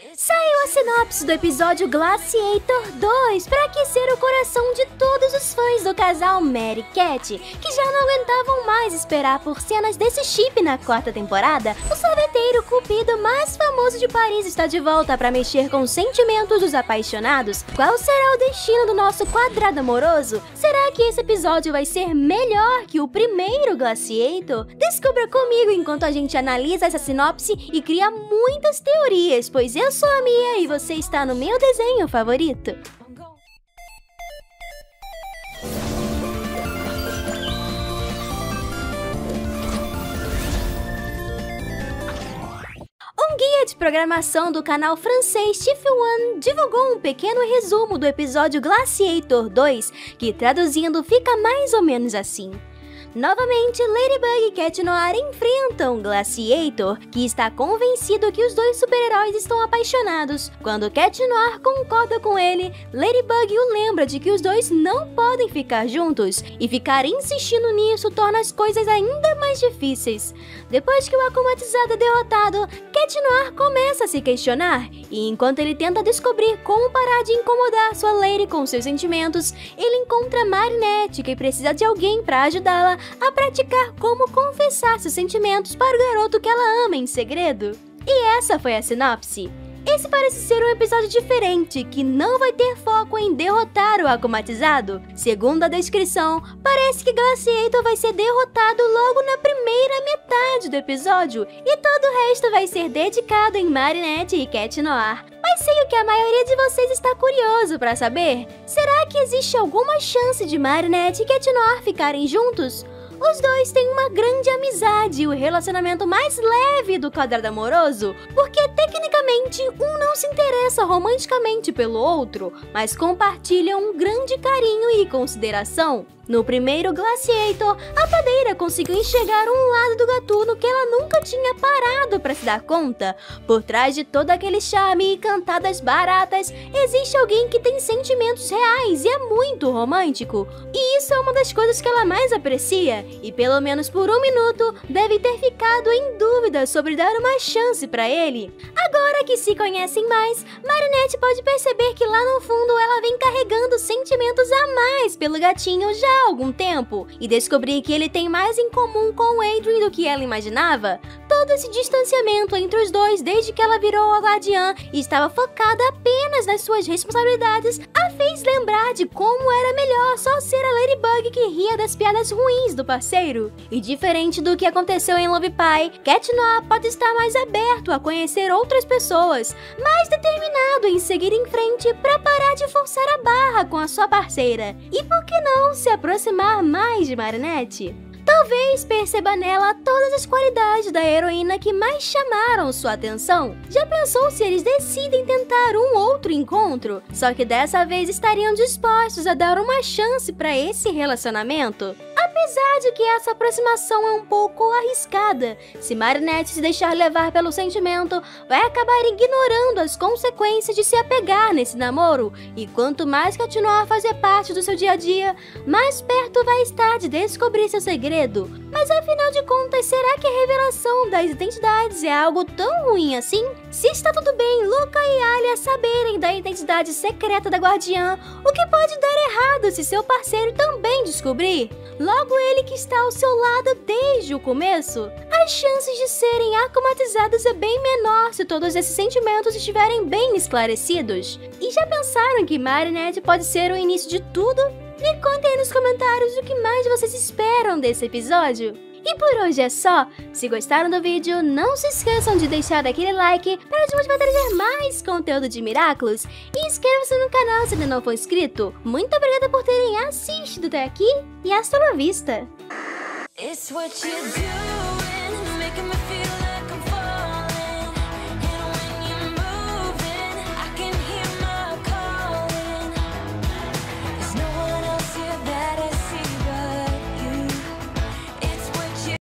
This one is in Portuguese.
Saiu a sinopse do episódio Glaciator 2 para aquecer o coração de todos os fãs do casal Mary Cat, que já não aguentavam mais esperar por cenas desse chip na quarta temporada. O sorveteiro cupido mais famoso de Paris está de volta para mexer com os sentimentos dos apaixonados. Qual será o destino do nosso quadrado amoroso? Será que esse episódio vai ser melhor que o primeiro Glaciator? Descubra comigo enquanto a gente analisa essa sinopse e cria muitas teorias, pois eu sou a Mia e você está no meu desenho favorito. Um guia de programação do canal francês TIFF1 divulgou um pequeno resumo do episódio Glaciator 2, que traduzindo fica mais ou menos assim. Novamente, Ladybug e Cat Noir enfrentam Glaciator, que está convencido que os dois super-heróis estão apaixonados. Quando Cat Noir concorda com ele, Ladybug o lembra de que os dois não podem ficar juntos, e ficar insistindo nisso torna as coisas ainda mais difíceis. Depois que o Akumatizado é derrotado, Cat Noir começa a se questionar, e enquanto ele tenta descobrir como parar de incomodar sua Lady com seus sentimentos, ele encontra Marinette, que precisa de alguém para ajudá-la a praticar como confessar seus sentimentos para o garoto que ela ama em segredo. E essa foi a sinopse. Esse parece ser um episódio diferente, que não vai ter foco em derrotar o Akumatizado. Segundo a descrição, parece que Glaciator vai ser derrotado logo na primeira metade do episódio, e todo o resto vai ser dedicado em Marinette e Cat Noir. Mas sei o que a maioria de vocês está curioso para saber. Será que existe alguma chance de Marinette e Cat Noir ficarem juntos? Os dois têm uma grande amizade e o relacionamento mais leve do quadrado amoroso, porque tecnicamente um não se interessa romanticamente pelo outro, mas compartilham um grande carinho e consideração. No primeiro Glaciator, a padeira conseguiu enxergar um lado do gatuno que ela nunca tinha parado para se dar conta. Por trás de todo aquele charme e cantadas baratas, existe alguém que tem sentimentos reais e é muito romântico. E isso é uma das coisas que ela mais aprecia, e pelo menos por um minuto deve ter ficado em dúvida sobre dar uma chance para ele. Agora que se conhecem mais, Marinette pode perceber que lá no fundo ela vem carregando sentimentos a mais pelo gatinho já há algum tempo e descobrir que ele tem mais em comum com o Adrian do que ela imaginava. Todo esse distanciamento entre os dois desde que ela virou a guardiã e estava focada apenas nas suas responsabilidades a fez lembrar de como era melhor só ser a Ladybug que ria das piadas ruins do parceiro. E diferente do que aconteceu em Love Pie, Cat Noir pode estar mais aberto a conhecer outras pessoas, mais determinado em seguir em frente para parar de forçar a barra com a sua parceira. E por que não se aproximar mais de Marinette? Talvez perceba nela todas as qualidades da heroína que mais chamaram sua atenção. Já pensou se eles decidem tentar um outro encontro? Só que dessa vez estariam dispostos a dar uma chance para esse relacionamento? Apesar de que essa aproximação é um pouco arriscada, se Marinette se deixar levar pelo sentimento, vai acabar ignorando as consequências de se apegar nesse namoro, e quanto mais continuar a fazer parte do seu dia a dia, mais perto vai estar de descobrir seu segredo. Mas afinal de contas, será que a revelação das identidades é algo tão ruim assim? Se está tudo bem Luca e Alia saberem da identidade secreta da guardiã, o que pode dar errado se seu parceiro também descobrir? Logo ele que está ao seu lado desde o começo. As chances de serem acomatizados é bem menor se todos esses sentimentos estiverem bem esclarecidos. E já pensaram que Marinette pode ser o início de tudo? Me contem aí nos comentários o que mais vocês esperam desse episódio. E por hoje é só. Se gostaram do vídeo, não se esqueçam de deixar aquele like para nos motivar trazer mais conteúdo de Miraculous. E inscreva-se no canal se ainda não for inscrito. Muito obrigada por terem assistido até aqui e hasta la vista!